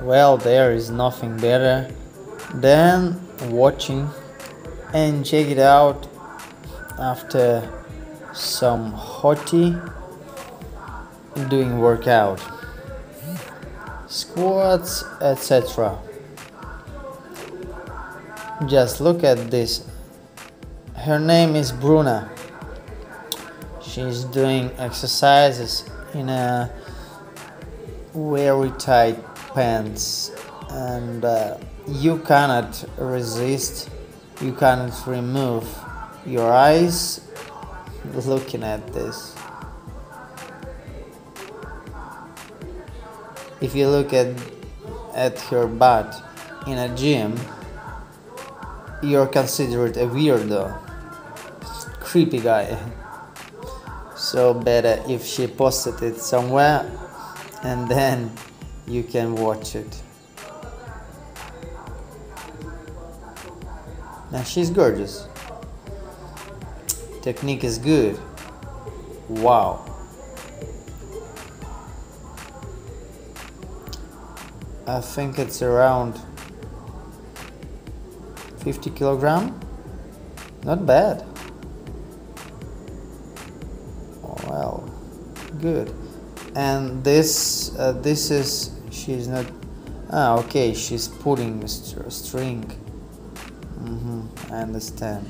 well there is nothing better than watching and check it out after some hottie doing workout squats etc just look at this. Her name is Bruna. She's doing exercises in a very tight pants and uh, you cannot resist you cannot remove your eyes looking at this. If you look at at her butt in a gym you're considered a weirdo. Creepy guy. So better if she posted it somewhere and then you can watch it. Now she's gorgeous. Technique is good. Wow. I think it's around 50 kilogram. Not bad. Well good. And this uh, this is she's not ah okay she's pulling Mr. string. Mm -hmm, I understand.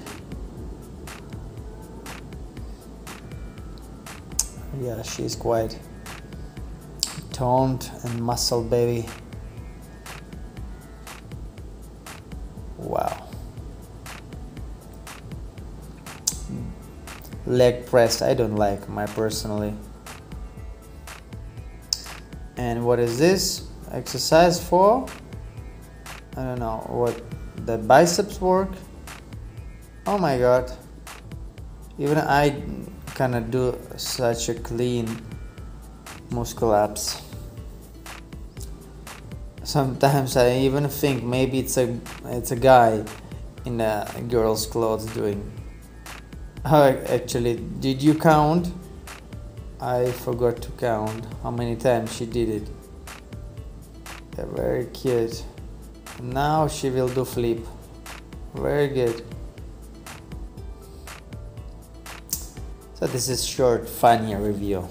Yeah she's quite toned and muscle baby. Wow. Leg press I don't like my personally and what is this? Exercise for I don't know what the biceps work. Oh my god. Even I cannot do such a clean muscle ups. Sometimes I even think maybe it's a it's a guy in a girl's clothes doing. Oh, actually did you count I forgot to count how many times she did it. Very cute. Now she will do flip. Very good. So this is short funny review.